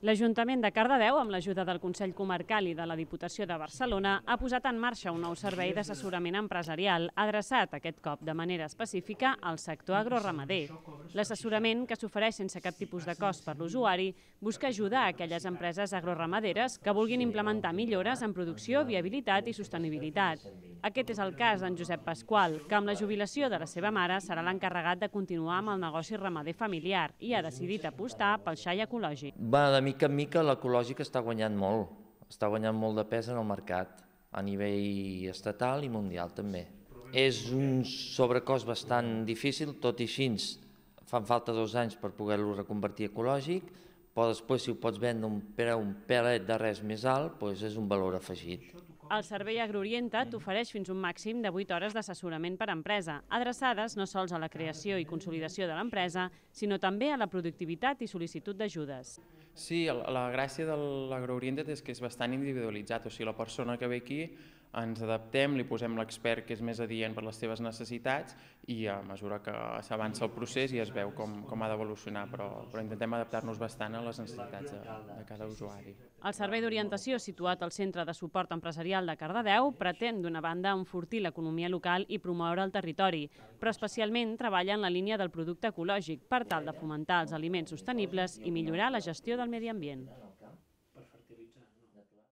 L'Ajuntament de Cardedeu, amb l'ajuda del Consell Comarcal i de la Diputació de Barcelona, ha posat en marxa un nou servei d'assessorament empresarial adreçat aquest cop de manera específica al sector agroramader. L'assessorament, que s'ofereix sense cap tipus de cost per l'usuari, busca ajudar a aquelles empreses agroramaderes que vulguin implementar millores en producció, viabilitat i sostenibilitat. Aquest és el cas d'en Josep Pasqual, que amb la jubilació de la seva mare serà l'encarregat de continuar amb el negoci ramader familiar i ha decidit apostar pel xai ecològic. Va de mica en mica l'ecològic està guanyant molt, està guanyant molt de pes en el mercat, a nivell estatal i mundial també. És un sobrecost bastant difícil, tot i així fan falta dos anys per poder-lo reconvertir ecològic, però després si ho pots vendre un, per un pelet de res més alt, doncs és un valor afegit. El Servei Agroorienta t'ofereix fins un màxim de 8 hores d'assessorament per empresa, adreçades no sols a la creació i consolidació de l'empresa, sinó també a la productivitat i sol·licitud d'ajudes. Sí, la gràcia de l'agroorientat és que és bastant individualitzat, o sigui, la persona que ve aquí ens adaptem, li posem l'expert que és més adient per les seves necessitats i a mesura que s'avança el procés i es veu com, com ha d'evolucionar, però, però intentem adaptar-nos bastant a les necessitats de, de cada usuari. El Servei d'Orientació, situat al Centre de Suport Empresarial de Cardedeu, pretén, d'una banda, enfortir l'economia local i promoure el territori, però especialment treballa en la línia del producte ecològic per tal de fomentar els aliments sostenibles i millorar la gestió del medi ambient.